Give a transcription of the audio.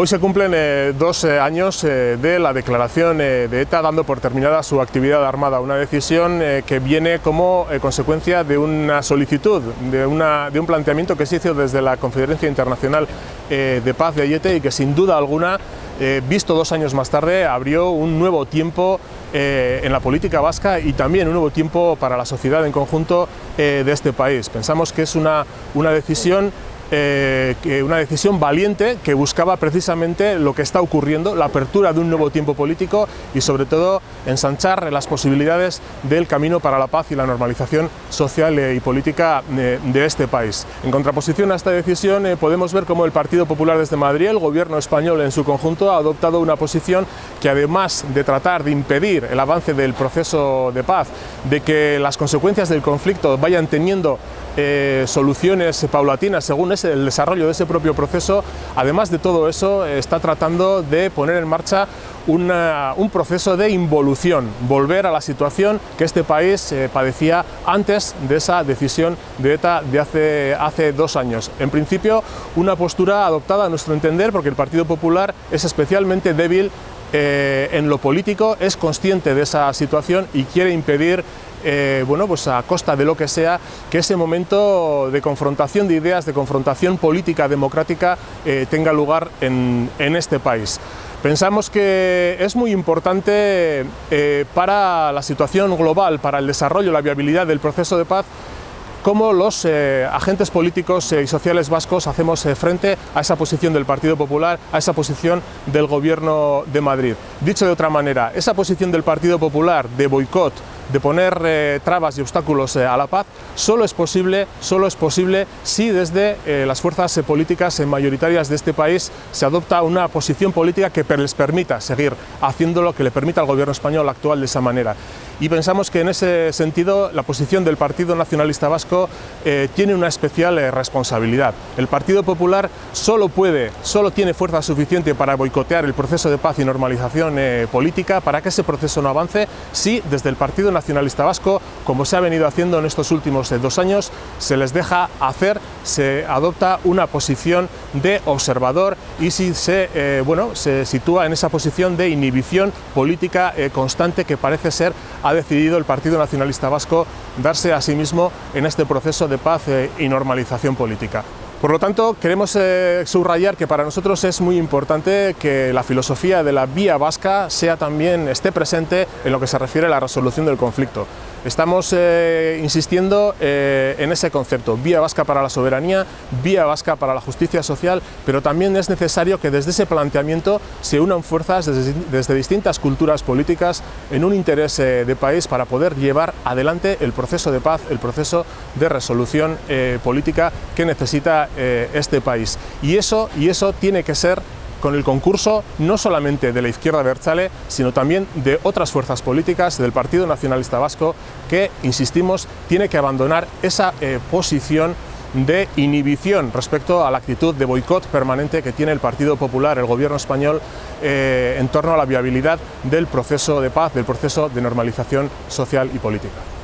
Hoy se cumplen eh, dos eh, años eh, de la declaración de ETA dando por terminada su actividad armada, una decisión que viene como consecuencia de una solicitud, de, un planteamiento que se hizo desde la Conferencia Internacional de Paz de Ayete y que sin duda alguna, visto dos años más tarde, abrió un nuevo tiempo en la política vasca y también un nuevo tiempo para la sociedad en conjunto de este país. Pensamos que es una, una decisión eh, una decisión valiente que buscaba precisamente lo que está ocurriendo, la apertura de un nuevo tiempo político y sobre todo ensanchar las posibilidades del camino para la paz y la normalización social eh, y política eh, de, este país. En contraposición a esta decisión podemos ver cómo el Partido Popular desde Madrid, el gobierno español en su conjunto, ha adoptado una posición que además de tratar de impedir el avance del proceso de paz, de que las consecuencias del conflicto vayan teniendo eh, soluciones paulatinas según el desarrollo de ese propio proceso, además de todo eso, está tratando de poner en marcha un proceso de involución, volver a la situación que este país eh, padecía antes de esa decisión de ETA de hace, hace dos años. En principio, una postura adoptada a nuestro entender porque el Partido Popular es especialmente débil eh, en lo político, es consciente de esa situación y quiere impedir eh, bueno, pues a costa de lo que sea, que ese momento de confrontación de ideas, de confrontación política democrática eh, tenga lugar en, este país. Pensamos que es muy importante para la situación global, para el desarrollo, la viabilidad del proceso de paz, cómo los agentes políticos y sociales vascos hacemos frente a esa posición del Partido Popular, a esa posición del Gobierno de Madrid. Dicho de otra manera, esa posición del Partido Popular de boicot, de poner eh, trabas y obstáculos eh, a la paz, solo es posible, solo es posible si desde eh, las fuerzas políticas mayoritarias de este país se adopta una posición política que les permita seguir haciendo lo que le permita al gobierno español actual de esa manera y pensamos que en ese sentido la posición del Partido Nacionalista Vasco eh, tiene una especial eh, responsabilidad. El Partido Popular solo puede, solo tiene fuerza suficiente para boicotear el proceso de paz y normalización eh, política para que ese proceso no avance si desde el Partido Nacionalista Vasco, como se ha venido haciendo en estos últimos dos años, se les deja hacer, se adopta una posición de observador y si se, bueno, se sitúa en esa posición de inhibición política constante que parece ser ha decidido el Partido Nacionalista Vasco darse a sí mismo en este proceso de paz eh, y normalización política. Por lo tanto, queremos eh, subrayar que para nosotros es muy importante que la filosofía de la vía vasca sea también, esté presente en lo que se refiere a la resolución del conflicto. Estamos eh, insistiendo eh, en ese concepto, vía vasca para la soberanía, vía vasca para la justicia social, pero también es necesario que desde ese planteamiento se unan fuerzas desde, distintas culturas políticas en un interés de país para poder llevar adelante el proceso de paz, el proceso de resolución política que eh, este país. Y eso, y eso tiene que ser con el concurso no solamente de la izquierda Berchale, sino también de otras fuerzas políticas del Partido Nacionalista Vasco que, insistimos, tiene que abandonar esa eh, posición de inhibición respecto a la actitud de boicot permanente que tiene el Partido Popular, el gobierno español, eh, en torno a la viabilidad del proceso de paz, del proceso de normalización social y política.